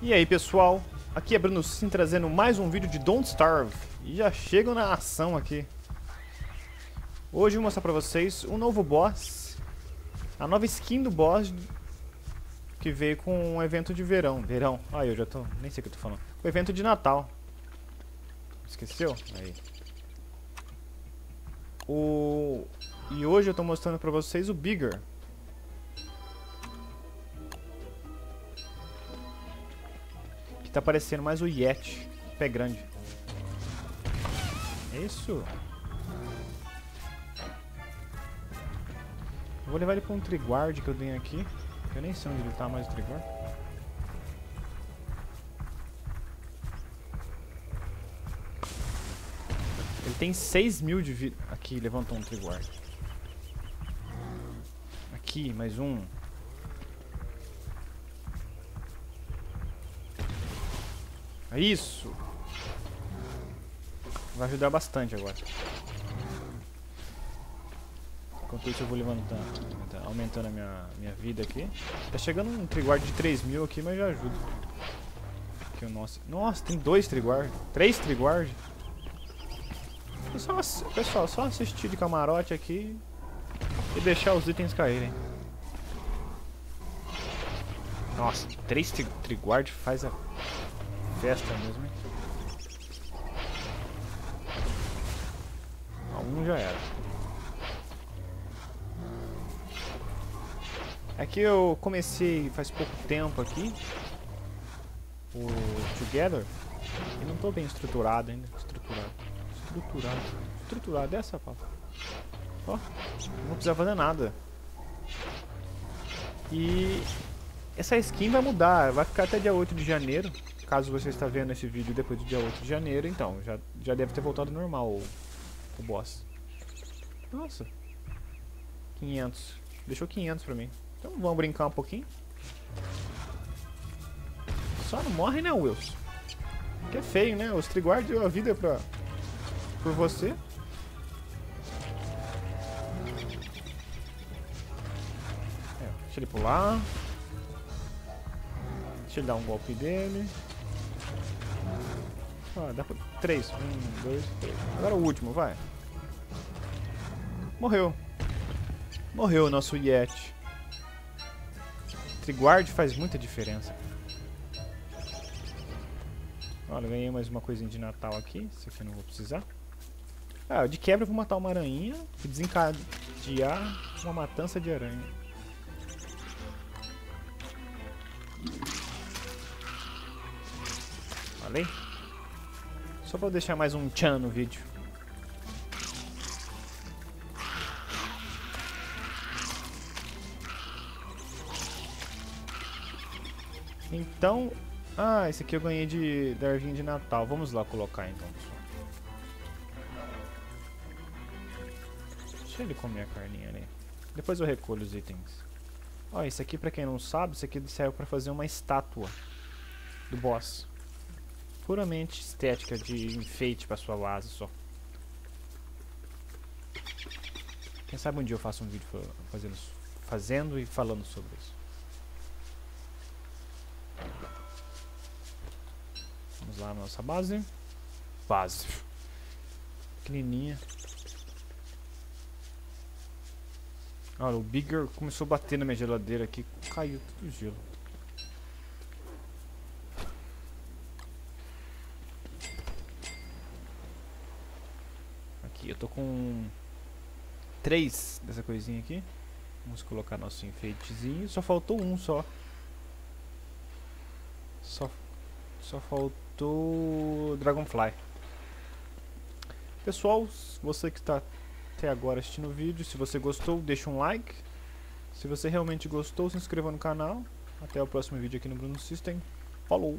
E aí pessoal, aqui é Bruno Sim trazendo mais um vídeo de Don't Starve. E já chego na ação aqui. Hoje eu vou mostrar pra vocês um novo boss. A nova skin do boss Que veio com um evento de verão. Verão, ah eu já tô, nem sei o que eu tô falando. O evento de Natal. Esqueceu? Aí. O... E hoje eu tô mostrando pra vocês o Bigger tá parecendo mais o Yeti. Pé grande. É isso. Eu vou levar ele pra um Triguard que eu tenho aqui. Eu nem sei onde ele tá mais o Triguard. Ele tem 6 mil de vida. Aqui, levantou um Triguard. Aqui, mais um. Isso! Vai ajudar bastante agora. Enquanto isso eu vou levantando, aumentando a minha, minha vida aqui. Tá chegando um triguard de 3 mil aqui, mas já ajuda. Aqui o nosso. Nossa, tem dois triguard. Três triguard. Pessoal, pessoal, só assistir de camarote aqui e deixar os itens caírem. Nossa, três triguard faz a festa mesmo, hein? um já era. É eu comecei faz pouco tempo aqui o Together e não estou bem estruturado ainda. Estruturado. Estruturado. Estruturado é essa papo. Ó, não vou precisar fazer nada. E essa skin vai mudar, vai ficar até dia 8 de janeiro. Caso você está vendo esse vídeo depois do dia 8 de janeiro, então, já, já deve ter voltado normal o, o boss. Nossa. 500. Deixou 500 pra mim. Então vamos brincar um pouquinho. Só não morre, né, Wilson? Que é feio, né? Os Triguard deu a vida pra... Por você. É, deixa ele pular. Deixa ele dar um golpe dele. Ah, dá pra... Três. Um, dois, três. Agora o último, vai. Morreu. Morreu o nosso Yeti. Triguard faz muita diferença. Olha, ganhei mais uma coisinha de Natal aqui. Isso aqui eu não vou precisar. Ah, de quebra eu vou matar uma aranha e desencadear uma matança de aranha. Falei? Só pra deixar mais um tchan no vídeo. Então... Ah, esse aqui eu ganhei de Darwin de Natal. Vamos lá colocar então, Deixa ele comer a carninha ali. Depois eu recolho os itens. Ó, esse aqui pra quem não sabe, isso aqui serve pra fazer uma estátua do boss puramente estética de enfeite para sua base só. Quem sabe um dia eu faço um vídeo fazendo, fazendo e falando sobre isso. Vamos lá na nossa base. Base. Pequenininha. Olha, o Bigger começou a bater na minha geladeira aqui. Caiu tudo o gelo. Aqui. Eu tô com três dessa coisinha aqui. Vamos colocar nosso enfeitezinho. Só faltou um só. Só, só faltou Dragonfly. Pessoal, você que está até agora assistindo o vídeo, se você gostou, deixa um like. Se você realmente gostou, se inscreva no canal. Até o próximo vídeo aqui no Bruno System. Falou!